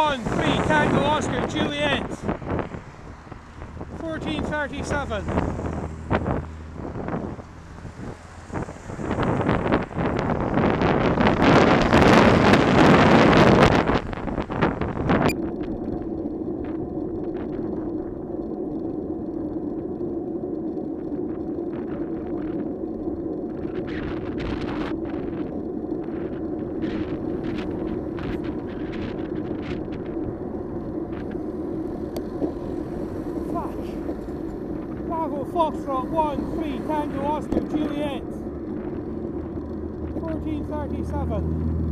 one, three, Tango Oscar Juliet. 1437 Foxtrot 1, 3, Tango Oscar, Juliet. 1437.